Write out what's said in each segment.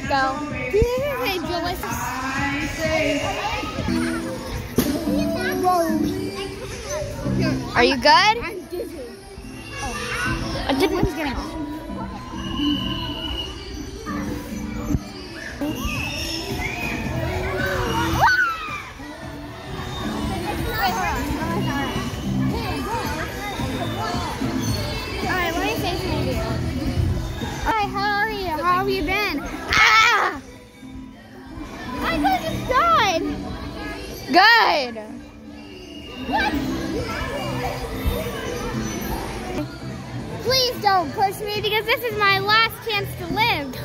let go. Are you good? Good. Please don't push me because this is my last chance to live.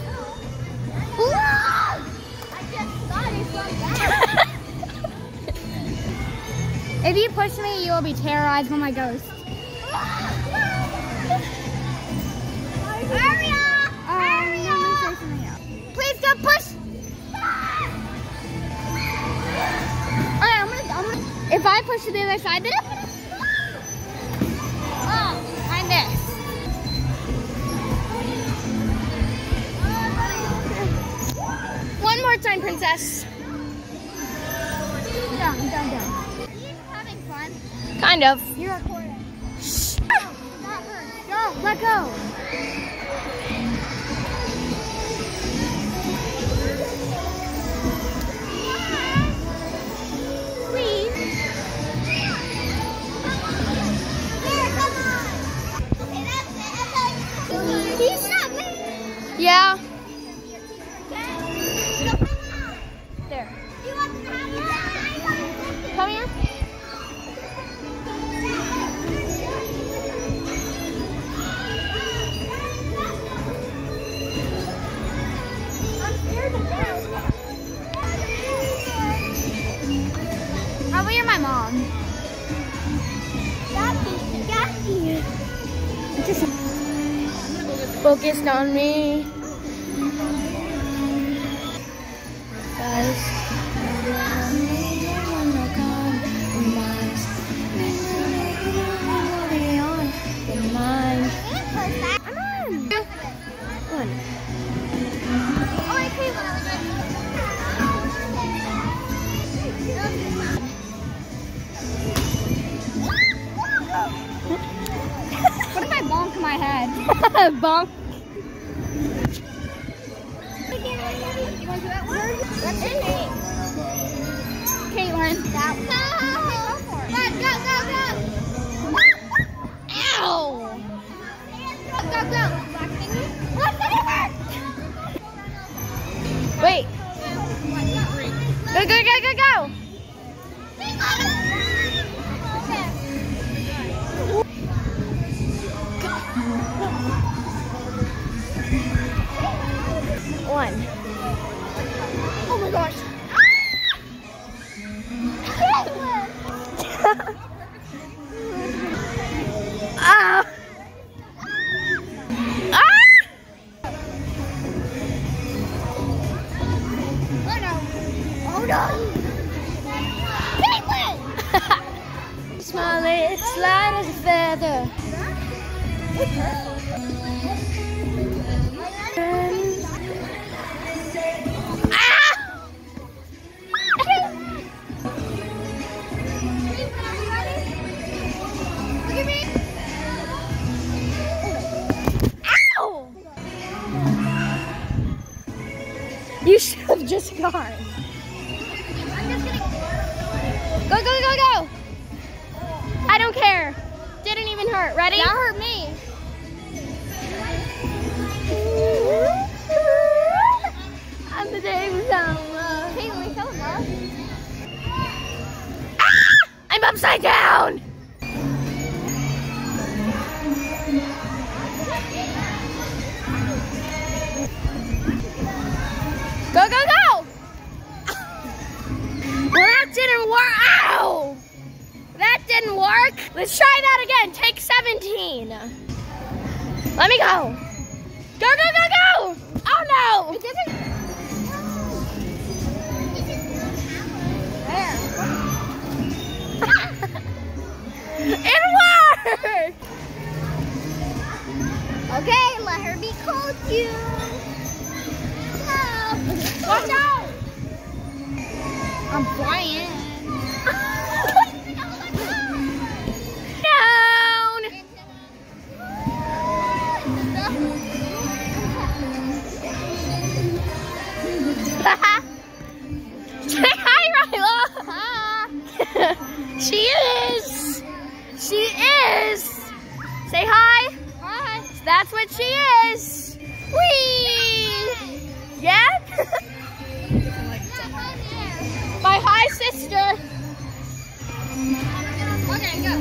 I just thought it so bad. if you push me, you will be terrorized by my ghost. Other side, then I'm gonna. Oh, I missed. One more time, princess. Down, down, down. You having fun? Kind of. You're recording. That hurts. Go, let go. Mom? Just Focused on me. Guys. My head? Bonk. Kaitlyn. That Go, go, go, go. Ow. Go, go, go. No. It's light as a feather. Ah! Look at me. Ow! You should have just gone. I'm just gonna. Go, go, go, go! I don't care. Didn't even hurt. Ready? That hurt me. I'm the day without love. Kaitlyn, tell him love. Ah! I'm upside down. go! Go, go, go! Oh no! It worked! Okay, let her be cold, you. Watch out! I'm blind. She is. She is. Say hi. Hi. That's what she is. Whee! Yeah? My hi sister. Okay. Go,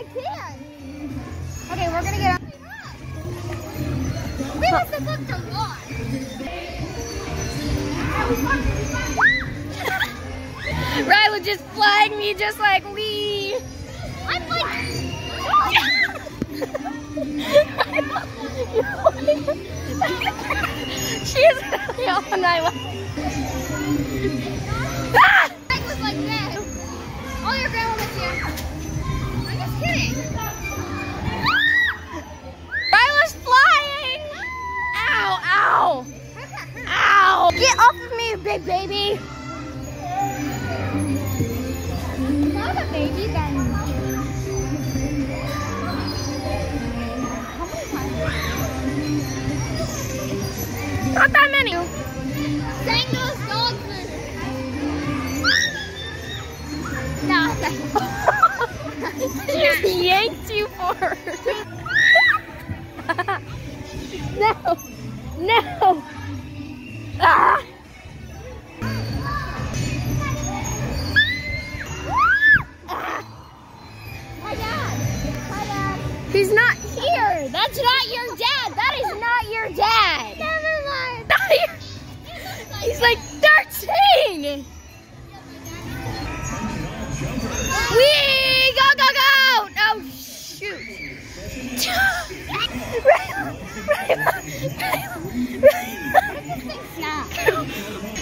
I can't. Okay, we're gonna get on. We must have looked a lot. Ryla just flying me just like we. I'm like. she is really on my big baby!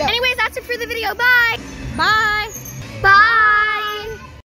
Anyways, that's it for the video. Bye. Bye.